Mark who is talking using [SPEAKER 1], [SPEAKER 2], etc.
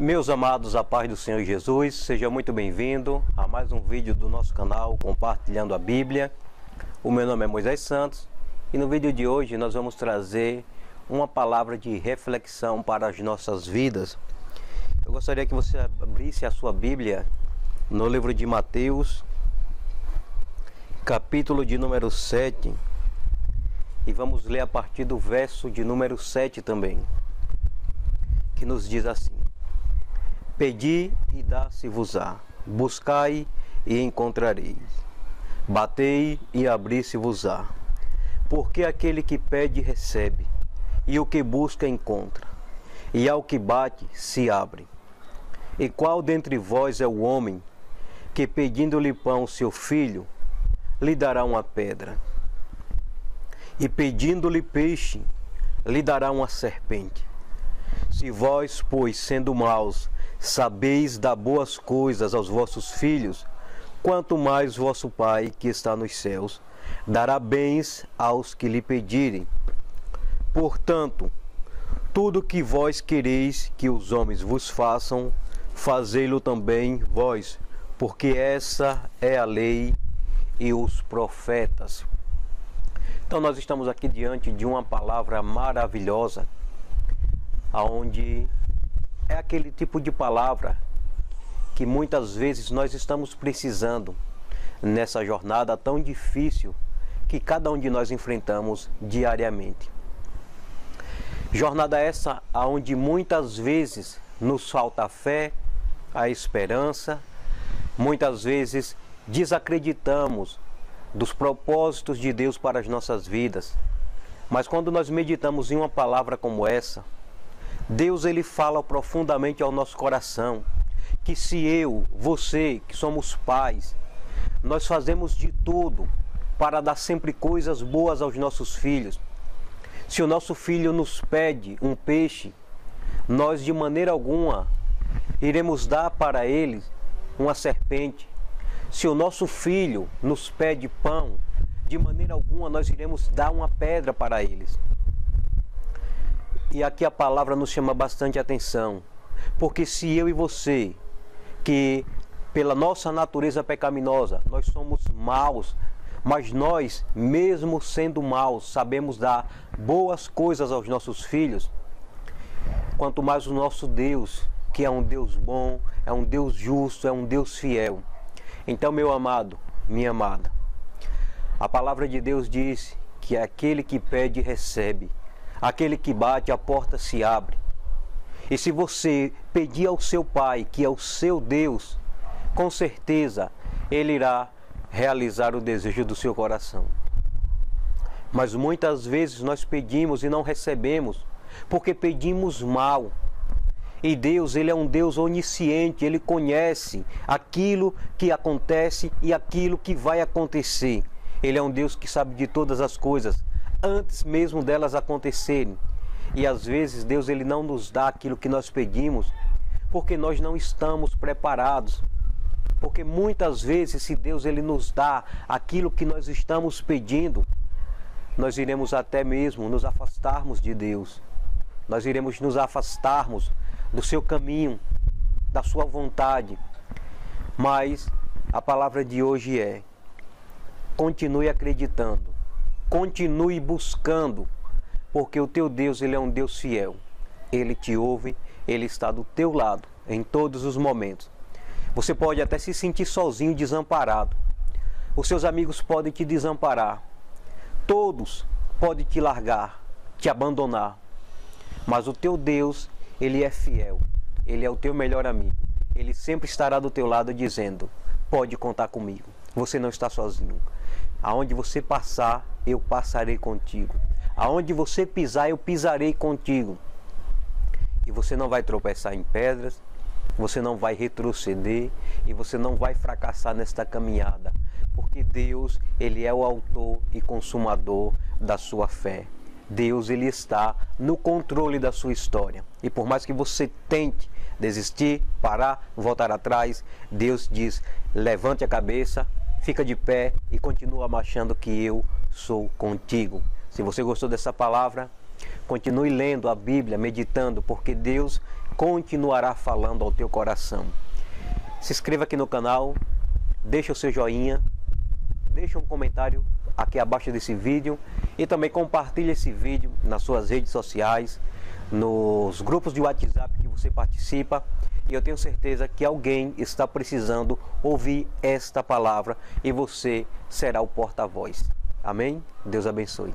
[SPEAKER 1] Meus amados, a paz do Senhor Jesus, seja muito bem-vindo a mais um vídeo do nosso canal Compartilhando a Bíblia. O meu nome é Moisés Santos e no vídeo de hoje nós vamos trazer uma palavra de reflexão para as nossas vidas. Eu gostaria que você abrisse a sua Bíblia no livro de Mateus, capítulo de número 7, e vamos ler a partir do verso de número 7 também, que nos diz assim: Pedi e dá-se-vos-á, buscai e encontrareis, batei e abri-se-vos-á. Porque aquele que pede recebe, e o que busca encontra, e ao que bate se abre. E qual dentre vós é o homem que, pedindo-lhe pão seu filho, lhe dará uma pedra? E pedindo-lhe peixe, lhe dará uma serpente? Se vós, pois, sendo maus, sabeis dar boas coisas aos vossos filhos, quanto mais vosso Pai que está nos céus dará bens aos que lhe pedirem. Portanto, tudo que vós quereis que os homens vos façam, fazei-lo também vós, porque essa é a lei e os profetas. Então nós estamos aqui diante de uma palavra maravilhosa, aonde é aquele tipo de palavra que muitas vezes nós estamos precisando nessa jornada tão difícil que cada um de nós enfrentamos diariamente. Jornada essa aonde muitas vezes nos falta a fé, a esperança, muitas vezes desacreditamos dos propósitos de Deus para as nossas vidas. Mas quando nós meditamos em uma palavra como essa, Deus ele fala profundamente ao nosso coração que se eu, você, que somos pais, nós fazemos de tudo para dar sempre coisas boas aos nossos filhos. Se o nosso filho nos pede um peixe, nós de maneira alguma iremos dar para ele uma serpente. Se o nosso filho nos pede pão, de maneira alguma nós iremos dar uma pedra para eles. E aqui a palavra nos chama bastante atenção, porque se eu e você, que pela nossa natureza pecaminosa, nós somos maus, mas nós, mesmo sendo maus, sabemos dar boas coisas aos nossos filhos, quanto mais o nosso Deus, que é um Deus bom, é um Deus justo, é um Deus fiel. Então, meu amado, minha amada, a palavra de Deus diz que aquele que pede recebe Aquele que bate, a porta se abre. E se você pedir ao seu Pai, que é o seu Deus, com certeza ele irá realizar o desejo do seu coração. Mas muitas vezes nós pedimos e não recebemos, porque pedimos mal. E Deus, ele é um Deus onisciente, ele conhece aquilo que acontece e aquilo que vai acontecer. Ele é um Deus que sabe de todas as coisas antes mesmo delas acontecerem. E às vezes Deus ele não nos dá aquilo que nós pedimos porque nós não estamos preparados. Porque muitas vezes se Deus ele nos dá aquilo que nós estamos pedindo, nós iremos até mesmo nos afastarmos de Deus. Nós iremos nos afastarmos do seu caminho, da sua vontade. Mas a palavra de hoje é: continue acreditando Continue buscando, porque o teu Deus, ele é um Deus fiel. Ele te ouve, ele está do teu lado em todos os momentos. Você pode até se sentir sozinho, desamparado. Os seus amigos podem te desamparar. Todos podem te largar, te abandonar. Mas o teu Deus, ele é fiel. Ele é o teu melhor amigo. Ele sempre estará do teu lado dizendo: "Pode contar comigo. Você não está sozinho. Aonde você passar, eu passarei contigo. Aonde você pisar, eu pisarei contigo. E você não vai tropeçar em pedras, você não vai retroceder e você não vai fracassar nesta caminhada, porque Deus, ele é o autor e consumador da sua fé. Deus ele está no controle da sua história. E por mais que você tente desistir, parar, voltar atrás, Deus diz: levante a cabeça, fica de pé e continua marchando que eu sou contigo. Se você gostou dessa palavra, continue lendo a Bíblia, meditando, porque Deus continuará falando ao teu coração. Se inscreva aqui no canal, deixa o seu joinha, deixa um comentário aqui abaixo desse vídeo e também compartilhe esse vídeo nas suas redes sociais, nos grupos de WhatsApp que você participa. E eu tenho certeza que alguém está precisando ouvir esta palavra e você será o porta-voz. Amém? Deus abençoe.